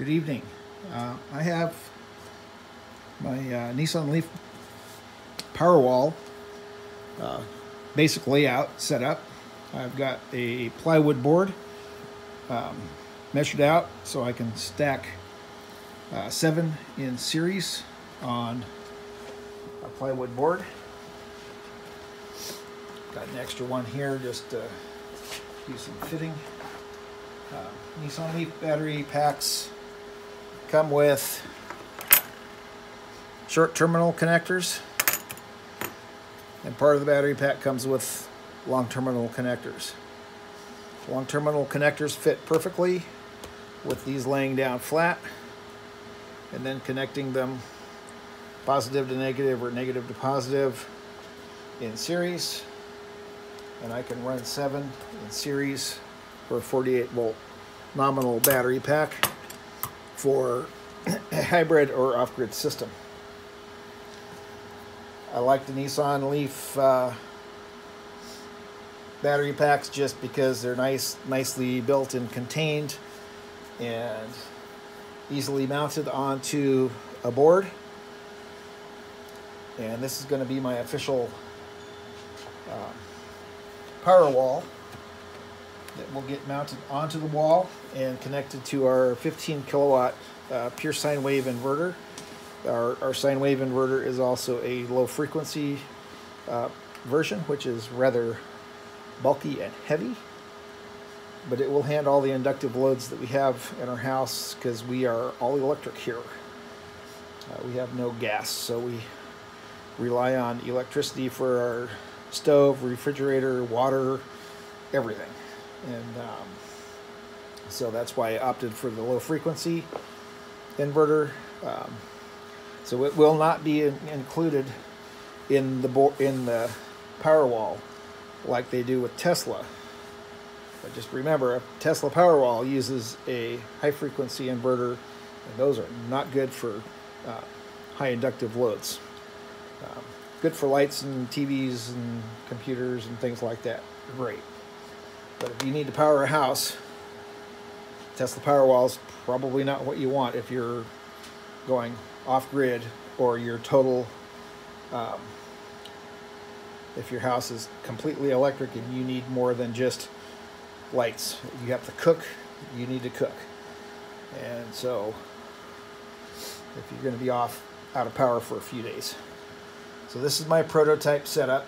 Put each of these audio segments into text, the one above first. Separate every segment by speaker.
Speaker 1: Good evening. Uh, I have my uh, Nissan Leaf Powerwall uh, basic layout set up. I've got a plywood board um, measured out so I can stack uh, seven in series on a plywood board. Got an extra one here just to do some fitting. Uh, Nissan Leaf battery packs come with short terminal connectors and part of the battery pack comes with long terminal connectors. Long terminal connectors fit perfectly with these laying down flat and then connecting them positive to negative or negative to positive in series and I can run seven in series for a 48 volt nominal battery pack for a hybrid or off-grid system. I like the Nissan Leaf uh, battery packs just because they're nice, nicely built and contained and easily mounted onto a board. And this is going to be my official uh, power wall that will get mounted onto the wall and connected to our 15 kilowatt uh, pure sine wave inverter. Our, our sine wave inverter is also a low frequency uh, version, which is rather bulky and heavy, but it will handle all the inductive loads that we have in our house because we are all electric here. Uh, we have no gas, so we rely on electricity for our stove, refrigerator, water, everything. And um, so that's why I opted for the low frequency inverter. Um, so it will not be in, included in the in the Powerwall like they do with Tesla. But just remember, a Tesla Powerwall uses a high frequency inverter, and those are not good for uh, high inductive loads. Um, good for lights and TVs and computers and things like that. Great. But if you need to power a house, Tesla Powerwall is probably not what you want if you're going off grid or your total um, if your house is completely electric and you need more than just lights. You have to cook, you need to cook. And so if you're going to be off out of power for a few days. So this is my prototype setup.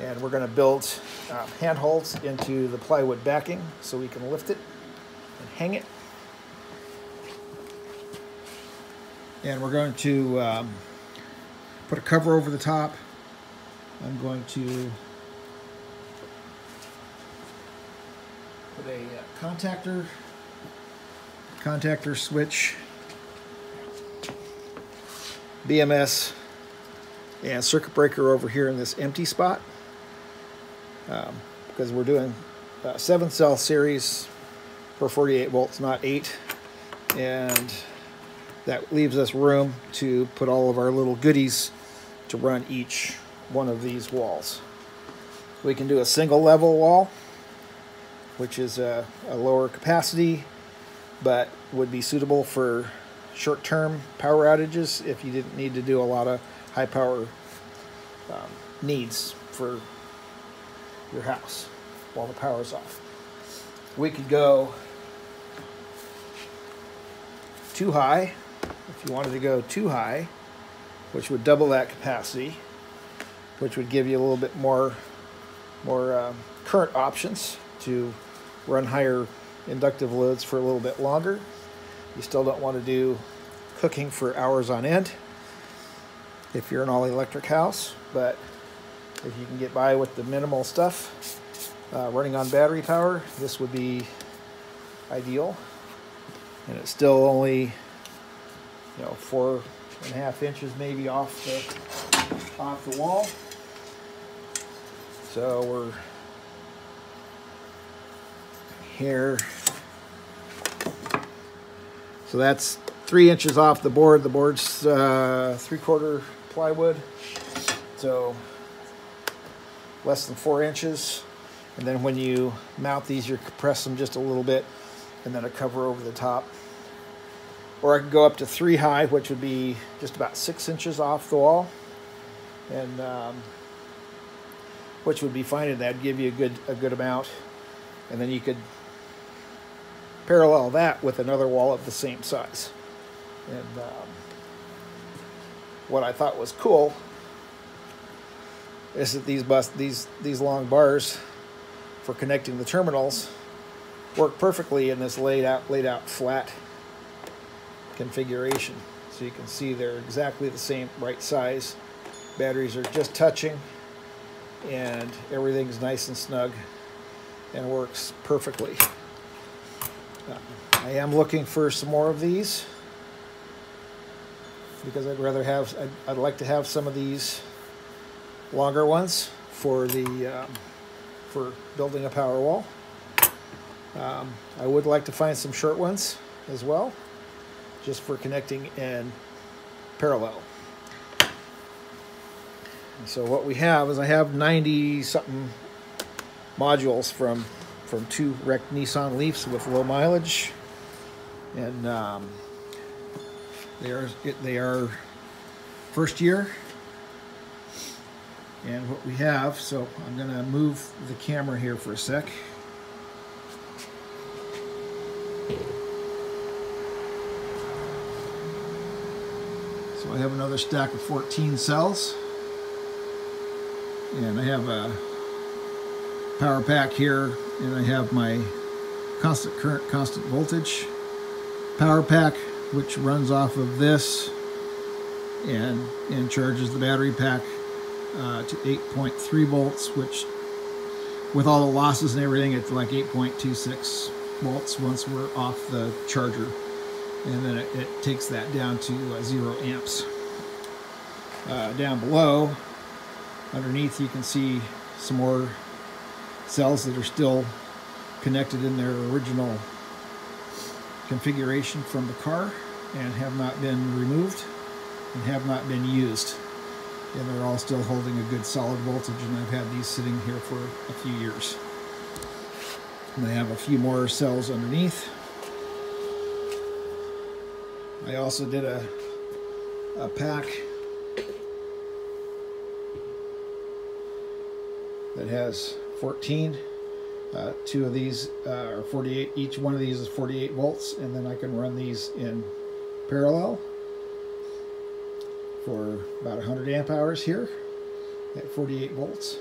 Speaker 1: And we're going to build uh, handholds into the plywood backing so we can lift it and hang it. And we're going to um, put a cover over the top I'm going to put a uh, contactor, contactor switch, BMS, and circuit breaker over here in this empty spot um, because we're doing uh, 7 cell series for 48 volts, not 8. And that leaves us room to put all of our little goodies to run each one of these walls. We can do a single level wall, which is a, a lower capacity, but would be suitable for short-term power outages if you didn't need to do a lot of high power um, needs for your house while the power's off. We could go two high, if you wanted to go two high, which would double that capacity which would give you a little bit more more uh, current options to run higher inductive loads for a little bit longer. You still don't want to do cooking for hours on end if you're an all electric house, but if you can get by with the minimal stuff uh, running on battery power, this would be ideal. And it's still only, you know, four and a half inches maybe off the off the wall. So we're here. So that's three inches off the board. The board's uh, three quarter plywood. So less than four inches. And then when you mount these, you compress them just a little bit and then a cover over the top. or I could go up to three high, which would be just about six inches off the wall, and um, which would be fine, and that'd give you a good a good amount, and then you could parallel that with another wall of the same size. And um, what I thought was cool is that these bus these these long bars for connecting the terminals work perfectly in this laid out laid out flat configuration. So you can see they're exactly the same right size. Batteries are just touching and everything's nice and snug and works perfectly. Uh, I am looking for some more of these because I'd rather have, I'd, I'd like to have some of these longer ones for the, um, for building a power wall. Um, I would like to find some short ones as well just for connecting in parallel. so what we have is I have 90 something modules from from two wrecked Nissan Leafs with low mileage, and um, they are they are first year. And what we have, so I'm going to move the camera here for a sec. So I have another stack of 14 cells. And I have a power pack here, and I have my constant current, constant voltage power pack, which runs off of this and, and charges the battery pack uh, to 8.3 volts, which with all the losses and everything, it's like 8.26 volts once we're off the charger and then it, it takes that down to uh, zero amps. Uh, down below, underneath, you can see some more cells that are still connected in their original configuration from the car and have not been removed and have not been used. And they're all still holding a good solid voltage and I've had these sitting here for a few years. And I have a few more cells underneath I also did a, a pack that has 14. Uh, two of these uh, are 48, each one of these is 48 volts, and then I can run these in parallel for about 100 amp hours here at 48 volts.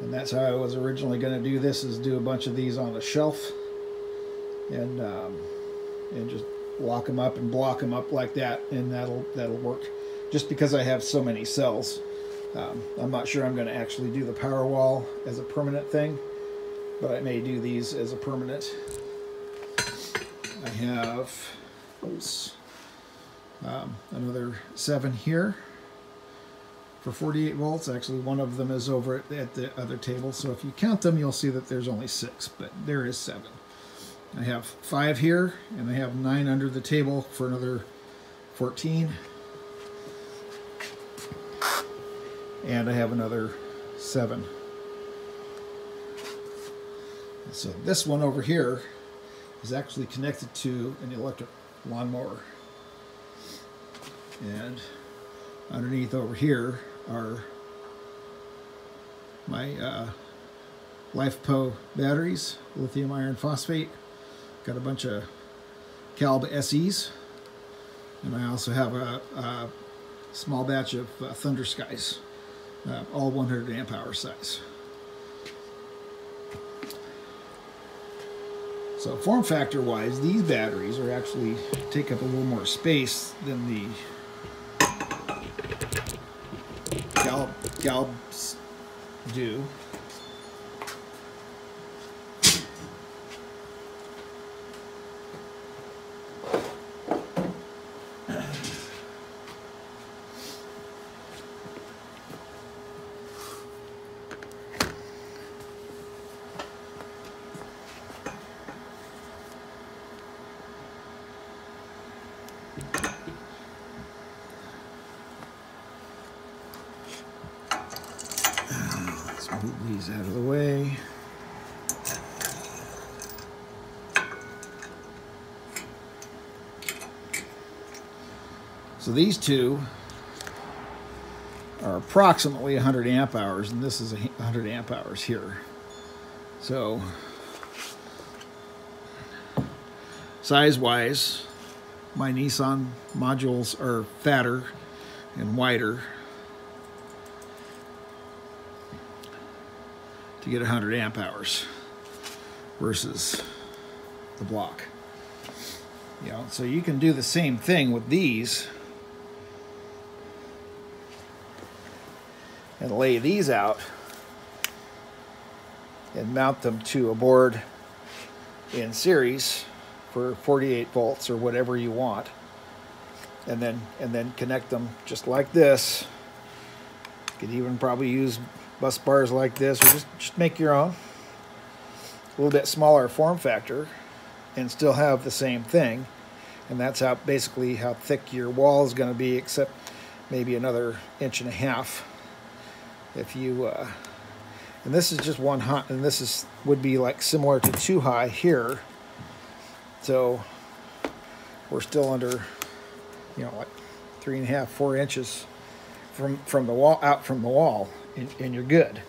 Speaker 1: And that's how I was originally going to do this, is do a bunch of these on a shelf and um, and just lock them up and block them up like that and that'll that'll work just because I have so many cells um, I'm not sure I'm going to actually do the power wall as a permanent thing but I may do these as a permanent I have oops, um, another seven here for 48 volts actually one of them is over at the other table so if you count them you'll see that there's only six but there is seven I have five here, and I have nine under the table for another 14. And I have another seven. So this one over here is actually connected to an electric lawnmower. And underneath over here are my uh, LiFePO batteries, lithium iron phosphate. Got a bunch of Calb SEs. And I also have a, a small batch of uh, Thunder Skies, uh, all 100 amp hour size. So form factor wise, these batteries are actually take up a little more space than the Cal Calbs do. move these out of the way. So these two are approximately 100 amp hours, and this is 100 amp hours here. So size-wise, my Nissan modules are fatter and wider to get 100 amp hours versus the block. You know, so you can do the same thing with these and lay these out and mount them to a board in series for 48 volts or whatever you want and then and then connect them just like this you could even probably use bus bars like this or just, just make your own. A little bit smaller form factor and still have the same thing. And that's how basically how thick your wall is going to be except maybe another inch and a half. If you uh, and this is just one high and this is would be like similar to two high here. So we're still under you know like three and a half four inches from from the wall out from the wall and, and you're good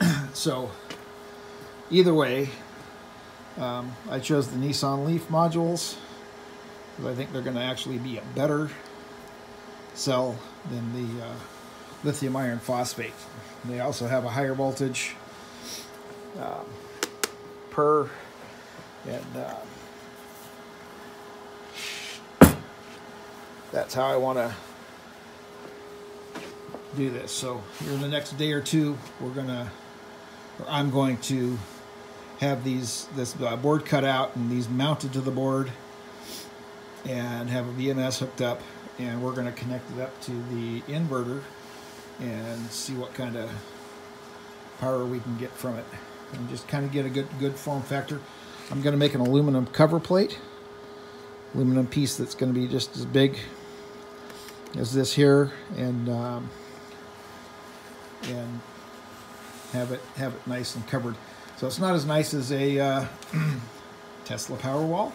Speaker 1: so either way um, I chose the Nissan Leaf modules because I think they're going to actually be a better cell than the uh, lithium iron phosphate. They also have a higher voltage um, per and uh, that's how I want to do this. So here in the next day or two, we're gonna, or I'm going to have these this uh, board cut out and these mounted to the board and have a BMS hooked up and we're to connect it up to the inverter and see what kind of power we can get from it and just kind of get a good good form factor. I'm to make an aluminum cover plate, aluminum piece that's to be just as big as this here, and um, and have it have it nice and covered. So it's not as nice as a uh, Tesla Powerwall,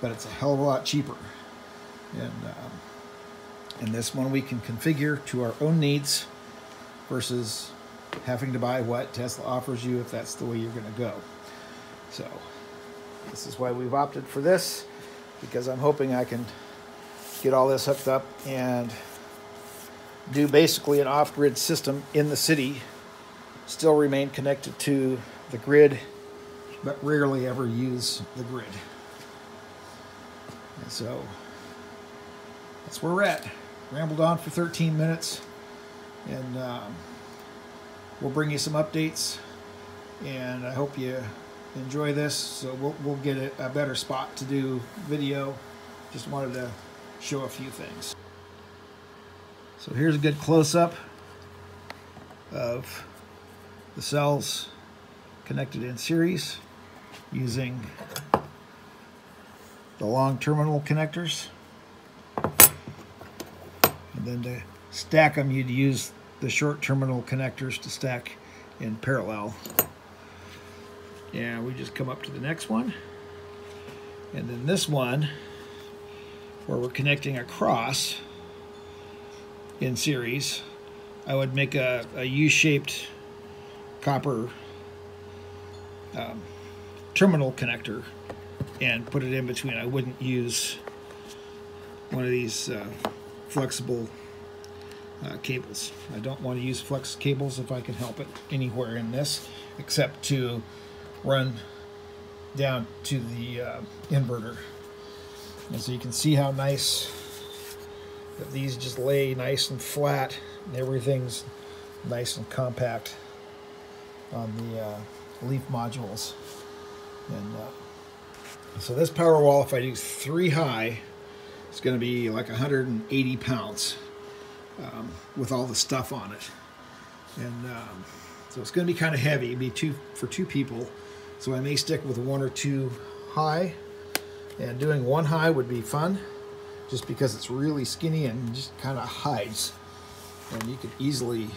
Speaker 1: but it's a hell of a lot cheaper. And um, and this one we can configure to our own needs versus having to buy what Tesla offers you if that's the way you're going to go. So this is why we've opted for this because I'm hoping I can get all this hooked up and do basically an off-grid system in the city, still remain connected to the grid, but rarely ever use the grid. And so that's where we're at. Rambled on for 13 minutes and um, we'll bring you some updates and I hope you enjoy this. So we'll, we'll get a, a better spot to do video. Just wanted to show a few things so here's a good close-up of the cells connected in series using the long terminal connectors and then to stack them, you'd use the short terminal connectors to stack in parallel. And we just come up to the next one. And then this one, where we're connecting across in series, I would make a a U-shaped copper um, terminal connector and put it in between. I wouldn't use one of these uh, flexible uh, cables. I don't want to use flex cables if I can help it anywhere in this except to run down to the uh, inverter. And so you can see how nice these just lay nice and flat and everything's nice and compact on the uh, leaf modules. And uh, so this power wall, if I do three high, it's going to be like 180 pounds um, with all the stuff on it. And um, so it's going to be kind of heavy. It'd be two for two people. So I may stick with one or two high. And doing one high would be fun just because it's really skinny and just kind of hides. And you could easily,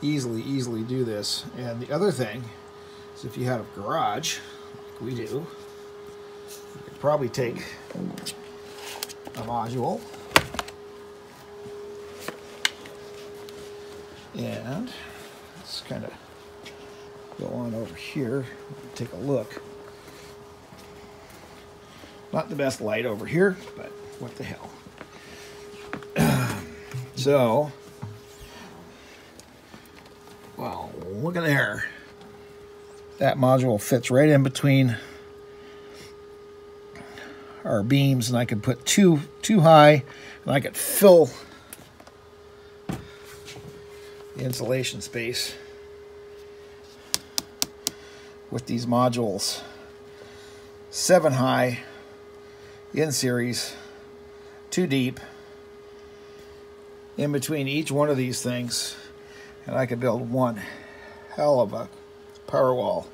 Speaker 1: easily, easily do this. And the other thing is if you have a garage, like we do, you could probably take a module. And let's kind of go on over here, take a look. Not the best light over here, but what the hell. so, well, look at there. That module fits right in between our beams and I could put two too high and I could fill the insulation space with these modules seven high in series two deep in between each one of these things and I could build one hell of a power wall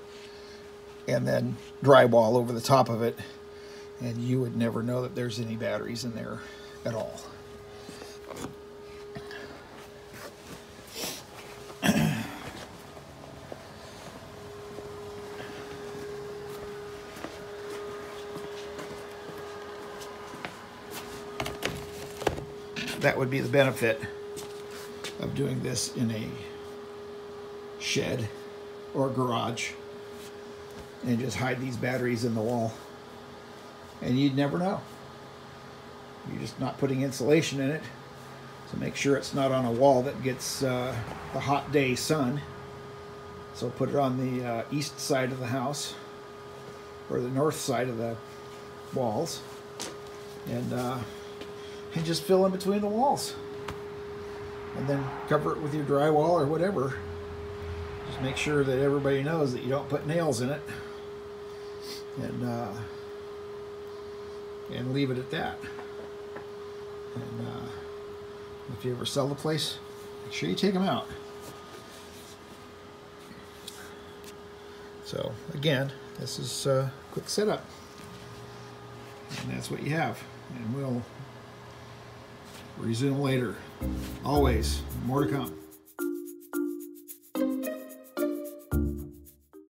Speaker 1: and then drywall over the top of it and you would never know that there's any batteries in there at all. That would be the benefit of doing this in a shed or garage and just hide these batteries in the wall. And you'd never know. You're just not putting insulation in it. So make sure it's not on a wall that gets uh, the hot day sun. So put it on the uh, east side of the house or the north side of the walls. And uh, and just fill in between the walls. And then cover it with your drywall or whatever. Just make sure that everybody knows that you don't put nails in it. And uh, and leave it at that. And uh, if you ever sell the place make sure you take them out. So again this is a quick setup. And that's what you have. And we'll resume later. Always. More to come